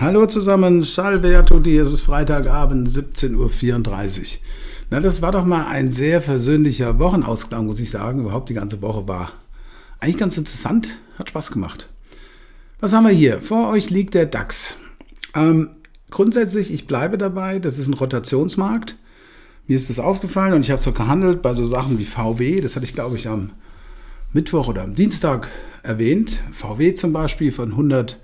Hallo zusammen, salve a tutti, es ist Freitagabend, 17.34 Uhr. Na, das war doch mal ein sehr versöhnlicher Wochenausklang, muss ich sagen. Überhaupt die ganze Woche war eigentlich ganz interessant, hat Spaß gemacht. Was haben wir hier? Vor euch liegt der DAX. Ähm, grundsätzlich, ich bleibe dabei, das ist ein Rotationsmarkt. Mir ist das aufgefallen und ich habe es so gehandelt bei so Sachen wie VW, das hatte ich glaube ich am Mittwoch oder am Dienstag erwähnt. VW zum Beispiel von 100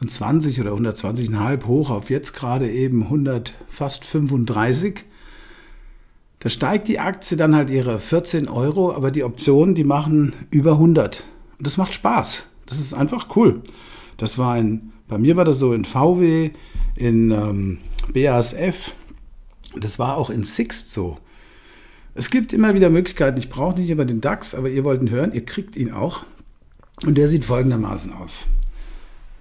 und 20 oder 120,5 hoch auf jetzt gerade eben 100, fast 35. Da steigt die Aktie dann halt ihre 14 Euro, aber die Optionen, die machen über 100. Und das macht Spaß. Das ist einfach cool. Das war in, bei mir war das so in VW, in ähm, BASF, das war auch in Sixt so. Es gibt immer wieder Möglichkeiten. Ich brauche nicht immer den DAX, aber ihr wollt ihn hören, ihr kriegt ihn auch. Und der sieht folgendermaßen aus.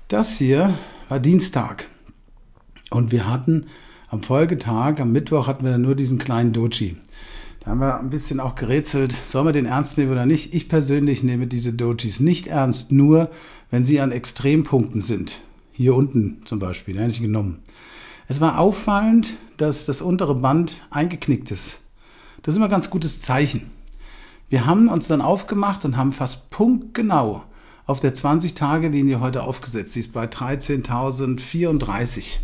Das hier war Dienstag. Und wir hatten am Folgetag, am Mittwoch, hatten wir nur diesen kleinen Doji. Da haben wir ein bisschen auch gerätselt, sollen wir den ernst nehmen oder nicht. Ich persönlich nehme diese Dojis nicht ernst, nur wenn sie an Extrempunkten sind. Hier unten zum Beispiel, da hätte ich genommen. Es war auffallend, dass das untere Band eingeknickt ist. Das ist immer ein ganz gutes Zeichen. Wir haben uns dann aufgemacht und haben fast punktgenau auf der 20-Tage-Linie heute aufgesetzt. Sie ist bei 13.034.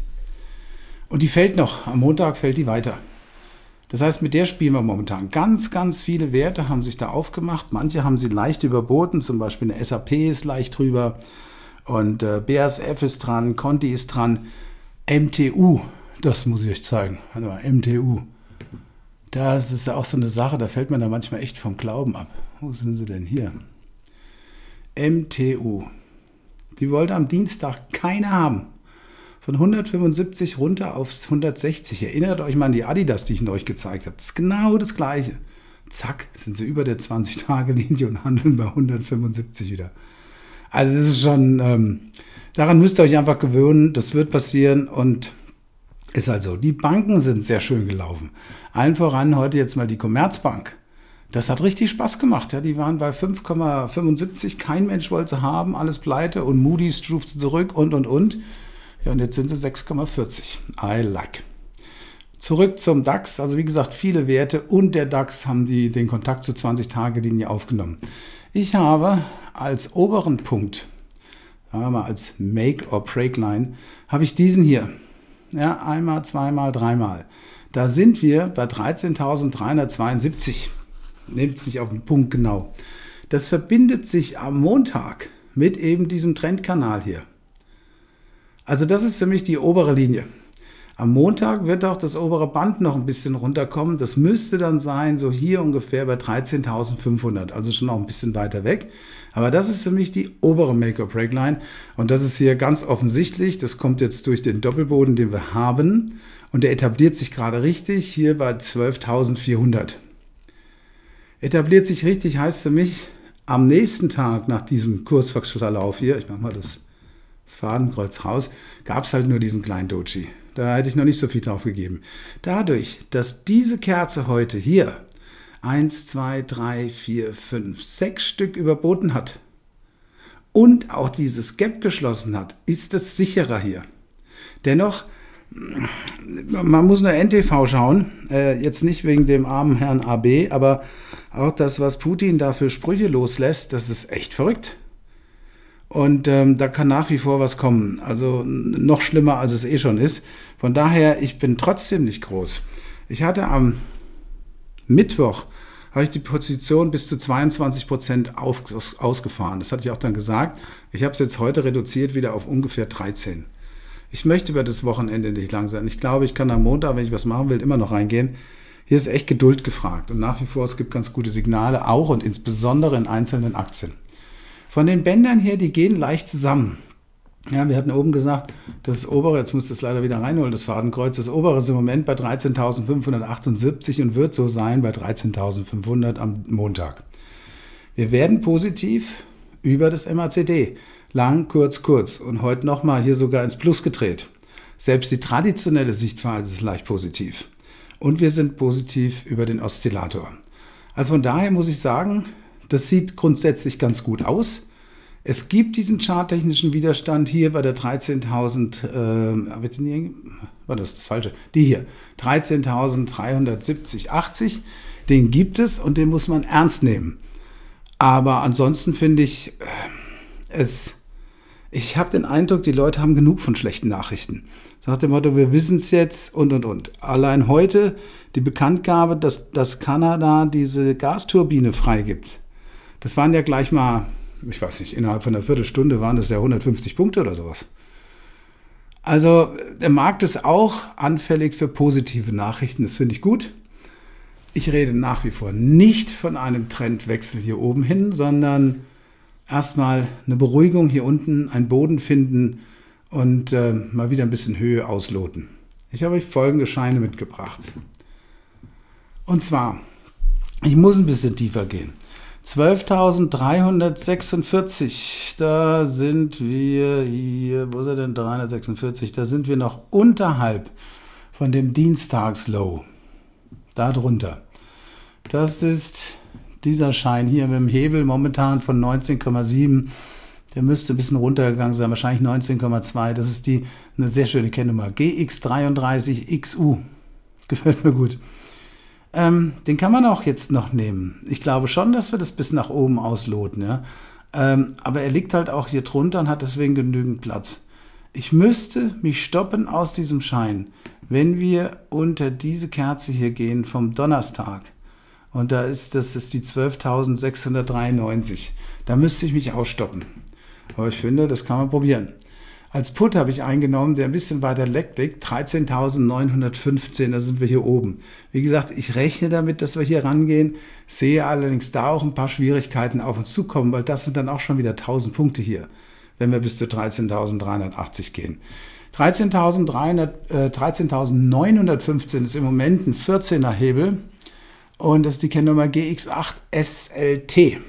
Und die fällt noch. Am Montag fällt die weiter. Das heißt, mit der spielen wir momentan. Ganz, ganz viele Werte haben sich da aufgemacht. Manche haben sie leicht überboten. Zum Beispiel eine SAP ist leicht drüber. Und äh, BASF ist dran. Conti ist dran. MTU, das muss ich euch zeigen. MTU. Das ist ja auch so eine Sache, da fällt man da manchmal echt vom Glauben ab. Wo sind sie denn hier? MTU. Die wollte am Dienstag keine haben. Von 175 runter auf 160. Erinnert euch mal an die Adidas, die ich euch gezeigt habe. Das ist genau das Gleiche. Zack, sind sie über der 20-Tage-Linie und handeln bei 175 wieder. Also das ist schon, ähm, daran müsst ihr euch einfach gewöhnen. Das wird passieren und ist halt so. Die Banken sind sehr schön gelaufen. Allen voran heute jetzt mal die Commerzbank. Das hat richtig Spaß gemacht. Ja. Die waren bei 5,75. Kein Mensch wollte sie haben, alles pleite und Moody's stuft sie zurück und und und. Ja, und jetzt sind sie 6,40. I like. Zurück zum DAX. Also wie gesagt, viele Werte und der DAX haben die, den Kontakt zur 20-Tage-Linie aufgenommen. Ich habe als oberen Punkt, sagen wir mal als Make or Break Line, habe ich diesen hier. Ja, einmal, zweimal, dreimal. Da sind wir bei 13.372 nehmt es nicht auf den Punkt genau. Das verbindet sich am Montag mit eben diesem Trendkanal hier. Also das ist für mich die obere Linie. Am Montag wird auch das obere Band noch ein bisschen runterkommen. Das müsste dann sein, so hier ungefähr bei 13.500, also schon noch ein bisschen weiter weg. Aber das ist für mich die obere Make-or-Break-Line. Und das ist hier ganz offensichtlich. Das kommt jetzt durch den Doppelboden, den wir haben. Und der etabliert sich gerade richtig hier bei 12.400. Etabliert sich richtig heißt für mich, am nächsten Tag nach diesem Kursverlauf hier, ich mache mal das Fadenkreuz raus, gab es halt nur diesen kleinen Doji. Da hätte ich noch nicht so viel drauf gegeben. Dadurch, dass diese Kerze heute hier 1, 2, 3, 4, 5, 6 Stück überboten hat und auch dieses Gap geschlossen hat, ist es sicherer hier. Dennoch man muss nur NTV schauen, äh, jetzt nicht wegen dem armen Herrn AB, aber auch das, was Putin da für Sprüche loslässt, das ist echt verrückt. Und ähm, da kann nach wie vor was kommen. Also noch schlimmer, als es eh schon ist. Von daher, ich bin trotzdem nicht groß. Ich hatte am Mittwoch habe ich die Position bis zu 22 Prozent ausgefahren. Das hatte ich auch dann gesagt. Ich habe es jetzt heute reduziert wieder auf ungefähr 13. Ich möchte über das Wochenende nicht lang sein. Ich glaube, ich kann am Montag, wenn ich was machen will, immer noch reingehen. Hier ist echt Geduld gefragt. Und nach wie vor, es gibt ganz gute Signale, auch und insbesondere in einzelnen Aktien. Von den Bändern her, die gehen leicht zusammen. Ja, wir hatten oben gesagt, das obere, jetzt muss das leider wieder reinholen, das Fadenkreuz, das obere ist im Moment bei 13.578 und wird so sein bei 13.500 am Montag. Wir werden positiv über das MACD lang, kurz, kurz und heute nochmal hier sogar ins Plus gedreht. Selbst die traditionelle Sichtweise ist leicht positiv. Und wir sind positiv über den Oszillator. Also von daher muss ich sagen, das sieht grundsätzlich ganz gut aus. Es gibt diesen charttechnischen Widerstand hier bei der 13.000, äh, war das das falsche? Die hier, 13.370,80. Den gibt es und den muss man ernst nehmen. Aber ansonsten finde ich äh, es, ich habe den Eindruck, die Leute haben genug von schlechten Nachrichten. Sagt dem Motto, wir wissen es jetzt und und und. Allein heute die Bekanntgabe, dass, dass Kanada diese Gasturbine freigibt. Das waren ja gleich mal ich weiß nicht, innerhalb von einer Viertelstunde waren das ja 150 Punkte oder sowas. Also der Markt ist auch anfällig für positive Nachrichten, das finde ich gut. Ich rede nach wie vor nicht von einem Trendwechsel hier oben hin, sondern erstmal eine Beruhigung hier unten, einen Boden finden und äh, mal wieder ein bisschen Höhe ausloten. Ich habe euch folgende Scheine mitgebracht. Und zwar, ich muss ein bisschen tiefer gehen. 12.346, da sind wir hier, wo ist er denn 346? Da sind wir noch unterhalb von dem Dienstagslow. Da drunter. Das ist dieser Schein hier mit dem Hebel momentan von 19,7. Der müsste ein bisschen runtergegangen sein, wahrscheinlich 19,2. Das ist die eine sehr schöne Kennnummer. GX33XU. Gefällt mir gut. Ähm, den kann man auch jetzt noch nehmen. Ich glaube schon, dass wir das bis nach oben ausloten. Ja? Ähm, aber er liegt halt auch hier drunter und hat deswegen genügend Platz. Ich müsste mich stoppen aus diesem Schein, wenn wir unter diese Kerze hier gehen vom Donnerstag. Und da ist das ist die 12.693. Da müsste ich mich ausstoppen. Aber ich finde, das kann man probieren. Als Put habe ich eingenommen, der ein bisschen weiter leckt liegt, 13.915, da sind wir hier oben. Wie gesagt, ich rechne damit, dass wir hier rangehen, sehe allerdings da auch ein paar Schwierigkeiten auf uns zukommen, weil das sind dann auch schon wieder 1000 Punkte hier, wenn wir bis zu 13.380 gehen. 13.915 äh, 13 ist im Moment ein 14er Hebel und das ist die Kennnummer GX8 SLT.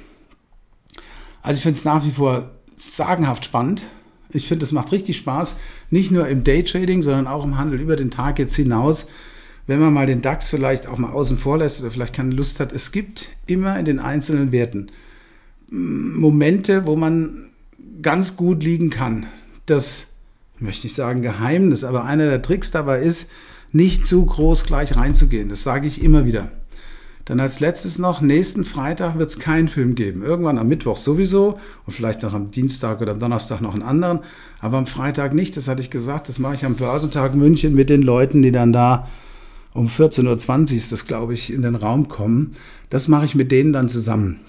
Also ich finde es nach wie vor sagenhaft spannend. Ich finde, es macht richtig Spaß, nicht nur im Daytrading, sondern auch im Handel über den Tag jetzt hinaus. Wenn man mal den DAX vielleicht auch mal außen vor lässt oder vielleicht keine Lust hat, es gibt immer in den einzelnen Werten Momente, wo man ganz gut liegen kann. Das ich möchte nicht sagen Geheimnis, aber einer der Tricks dabei ist, nicht zu groß gleich reinzugehen. Das sage ich immer wieder. Dann als letztes noch, nächsten Freitag wird es keinen Film geben. Irgendwann am Mittwoch sowieso und vielleicht noch am Dienstag oder am Donnerstag noch einen anderen. Aber am Freitag nicht, das hatte ich gesagt. Das mache ich am Börsentag München mit den Leuten, die dann da um 14.20 Uhr ist das, glaube ich, in den Raum kommen. Das mache ich mit denen dann zusammen.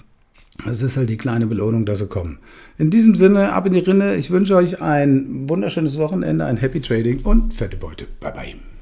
Das ist halt die kleine Belohnung, dass sie kommen. In diesem Sinne, ab in die Rinne. Ich wünsche euch ein wunderschönes Wochenende, ein Happy Trading und fette Beute. Bye bye.